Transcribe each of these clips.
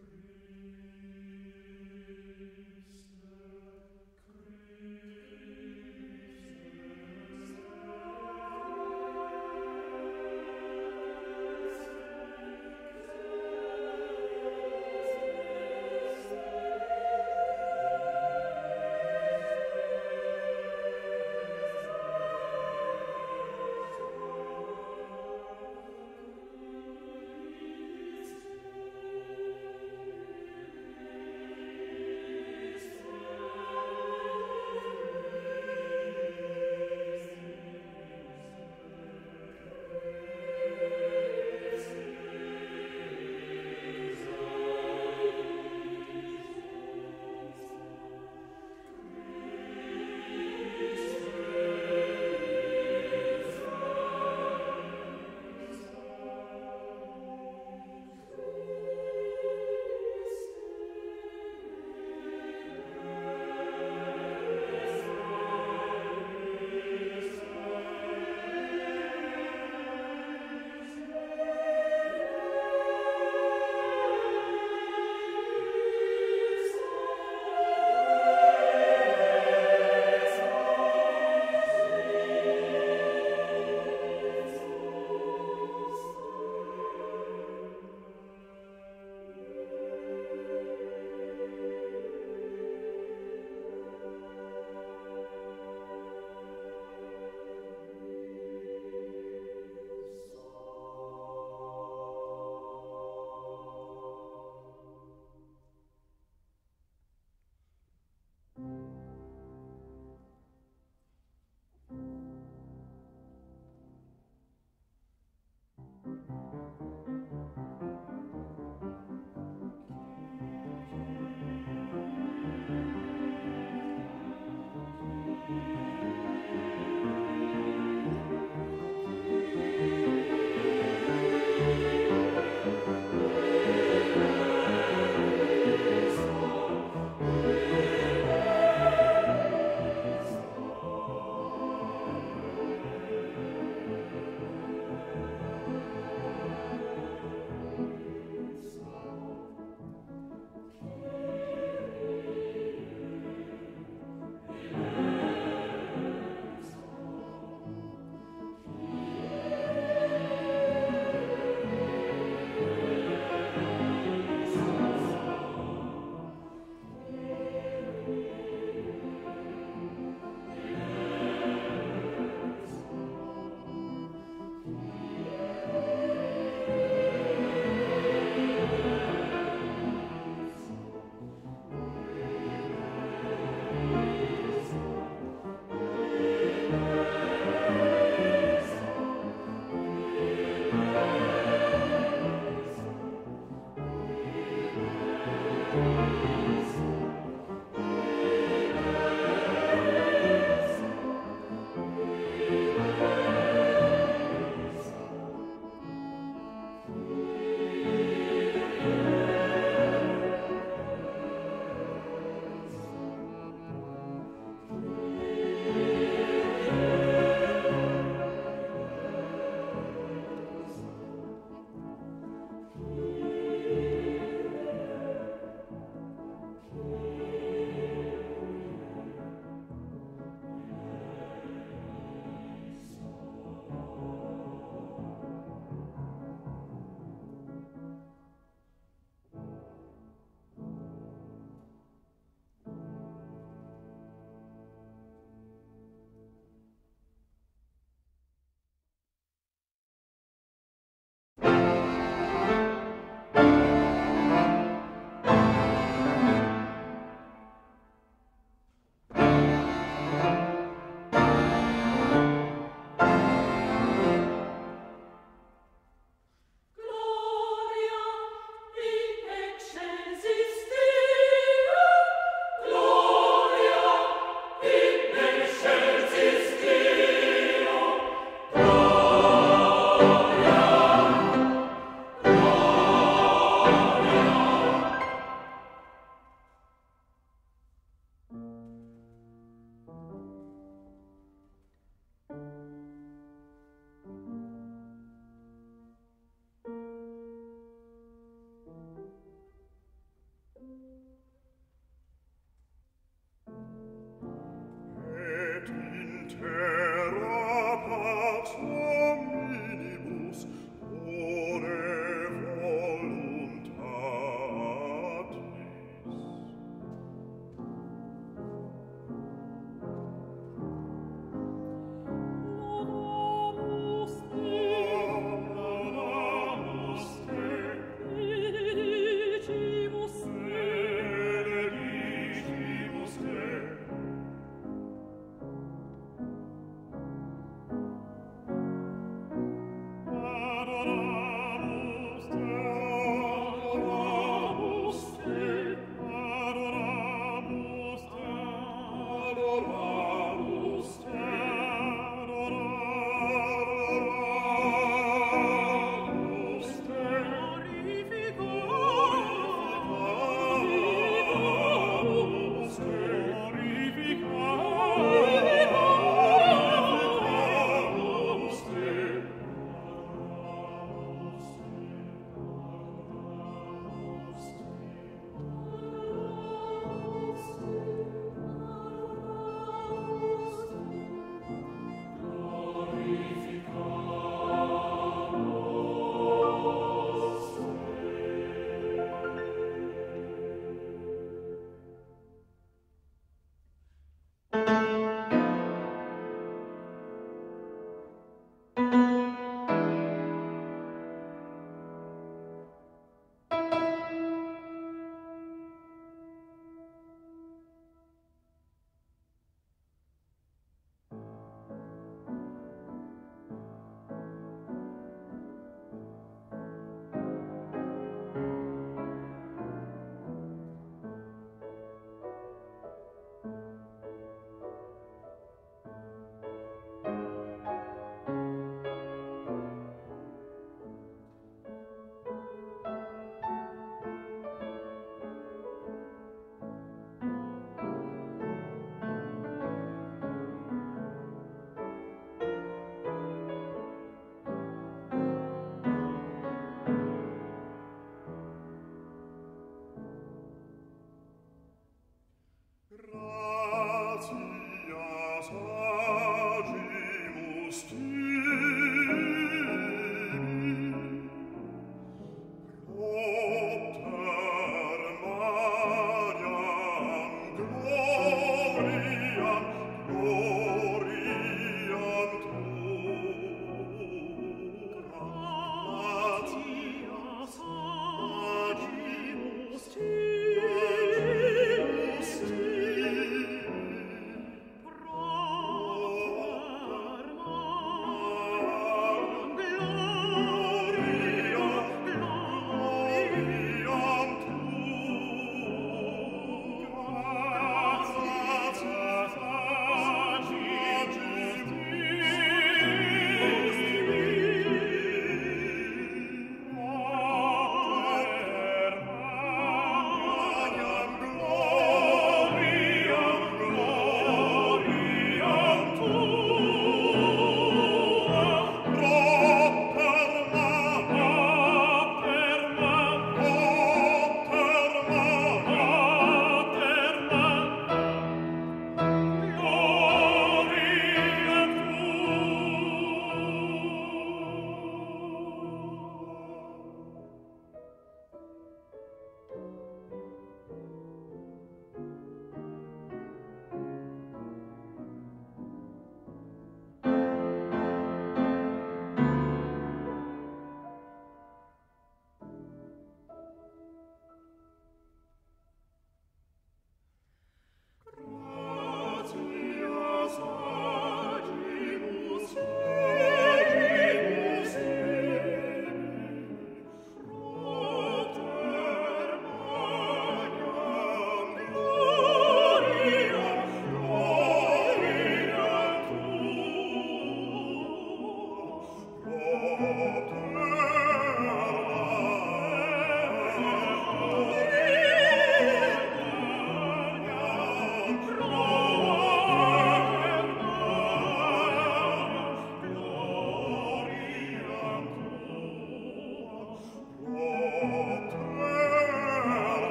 Cristo.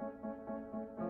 Música